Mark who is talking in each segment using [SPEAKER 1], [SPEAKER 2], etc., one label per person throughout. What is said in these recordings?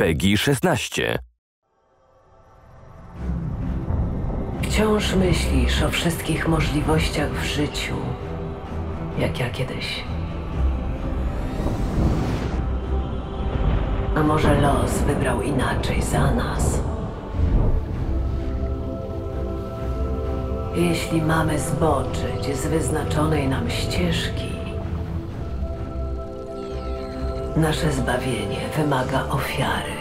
[SPEAKER 1] PEGI 16.
[SPEAKER 2] Wciąż myślisz o wszystkich możliwościach w życiu, jak ja kiedyś. A może los wybrał inaczej za nas? Jeśli mamy zboczyć z wyznaczonej nam ścieżki, nasze zbawienie wymaga ofiary.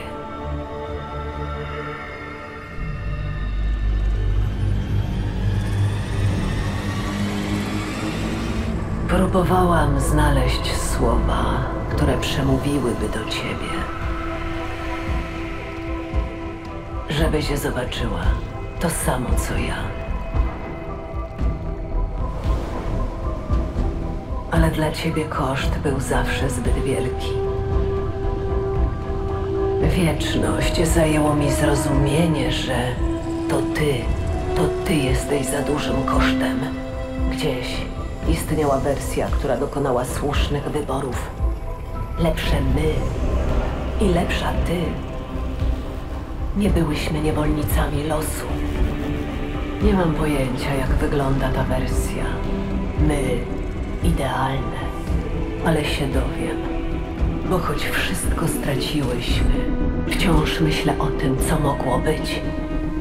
[SPEAKER 2] Próbowałam znaleźć słowa, które przemówiłyby do ciebie. Żebyś zobaczyła to samo, co ja. Ale dla ciebie koszt był zawsze zbyt wielki. Wieczność zajęło mi zrozumienie, że to ty, to ty jesteś za dużym kosztem. Gdzieś istniała wersja, która dokonała słusznych wyborów. Lepsze my i lepsza ty. Nie byłyśmy niewolnicami losu. Nie mam pojęcia, jak wygląda ta wersja. My idealne, ale się dowiem. Bo choć wszystko straciłyśmy, wciąż myślę o tym, co mogło być.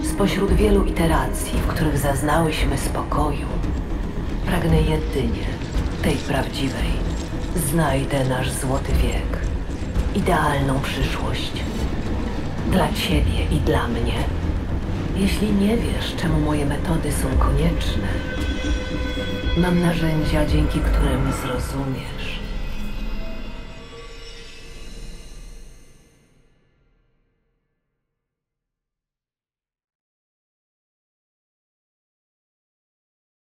[SPEAKER 2] Spośród wielu iteracji, w których zaznałyśmy spokoju, pragnę jedynie tej prawdziwej. Znajdę nasz złoty wiek, idealną przyszłość. Dla ciebie i dla mnie. Jeśli nie wiesz, czemu moje metody są konieczne, mam narzędzia, dzięki którym zrozumiesz.